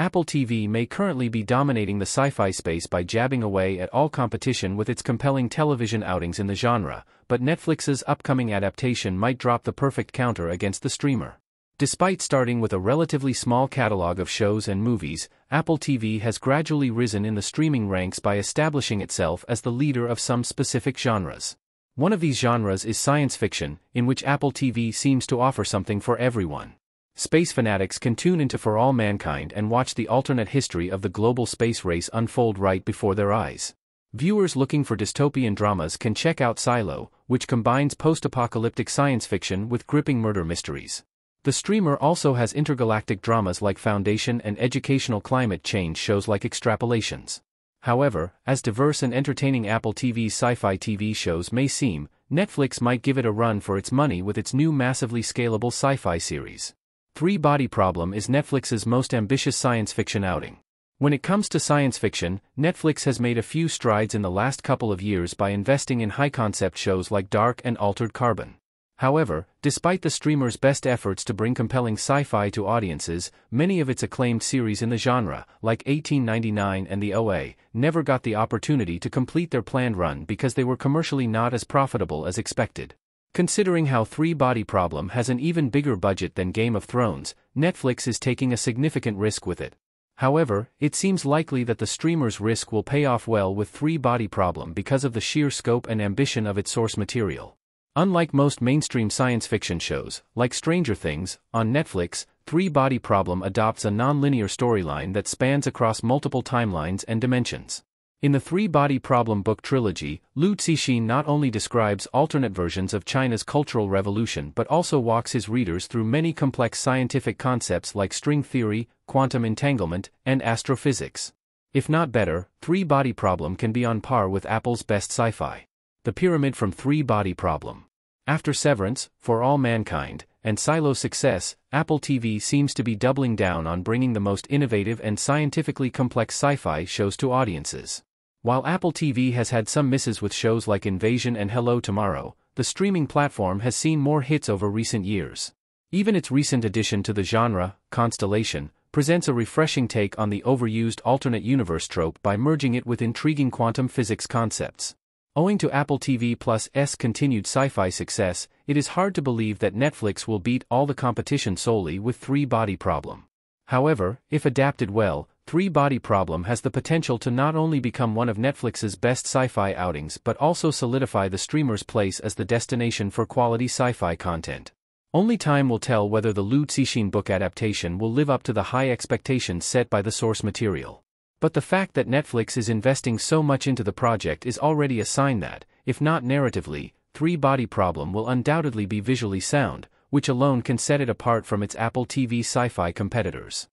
Apple TV may currently be dominating the sci-fi space by jabbing away at all competition with its compelling television outings in the genre, but Netflix's upcoming adaptation might drop the perfect counter against the streamer. Despite starting with a relatively small catalog of shows and movies, Apple TV has gradually risen in the streaming ranks by establishing itself as the leader of some specific genres. One of these genres is science fiction, in which Apple TV seems to offer something for everyone. Space fanatics can tune into For All Mankind and watch the alternate history of the global space race unfold right before their eyes. Viewers looking for dystopian dramas can check out Silo, which combines post-apocalyptic science fiction with gripping murder mysteries. The streamer also has intergalactic dramas like Foundation and educational climate change shows like Extrapolations. However, as diverse and entertaining Apple TV's sci-fi TV shows may seem, Netflix might give it a run for its money with its new massively scalable sci-fi series. Three Body Problem is Netflix's most ambitious science fiction outing. When it comes to science fiction, Netflix has made a few strides in the last couple of years by investing in high concept shows like Dark and Altered Carbon. However, despite the streamer's best efforts to bring compelling sci fi to audiences, many of its acclaimed series in the genre, like 1899 and The OA, never got the opportunity to complete their planned run because they were commercially not as profitable as expected. Considering how Three Body Problem has an even bigger budget than Game of Thrones, Netflix is taking a significant risk with it. However, it seems likely that the streamer's risk will pay off well with Three Body Problem because of the sheer scope and ambition of its source material. Unlike most mainstream science fiction shows, like Stranger Things, on Netflix, Three Body Problem adopts a non-linear storyline that spans across multiple timelines and dimensions. In the Three Body Problem book trilogy, Liu Cixin not only describes alternate versions of China's Cultural Revolution but also walks his readers through many complex scientific concepts like string theory, quantum entanglement, and astrophysics. If not better, Three Body Problem can be on par with Apple's best sci-fi. The Pyramid from Three Body Problem. After Severance, For All Mankind, and Silo success, Apple TV seems to be doubling down on bringing the most innovative and scientifically complex sci-fi shows to audiences. While Apple TV has had some misses with shows like Invasion and Hello Tomorrow, the streaming platform has seen more hits over recent years. Even its recent addition to the genre, Constellation, presents a refreshing take on the overused alternate universe trope by merging it with intriguing quantum physics concepts. Owing to Apple TV Plus' continued sci-fi success, it is hard to believe that Netflix will beat all the competition solely with Three Body Problem. However, if adapted well, Three Body Problem has the potential to not only become one of Netflix's best sci-fi outings but also solidify the streamer's place as the destination for quality sci-fi content. Only time will tell whether the Liu Cixin book adaptation will live up to the high expectations set by the source material. But the fact that Netflix is investing so much into the project is already a sign that, if not narratively, Three Body Problem will undoubtedly be visually sound, which alone can set it apart from its Apple TV sci-fi competitors.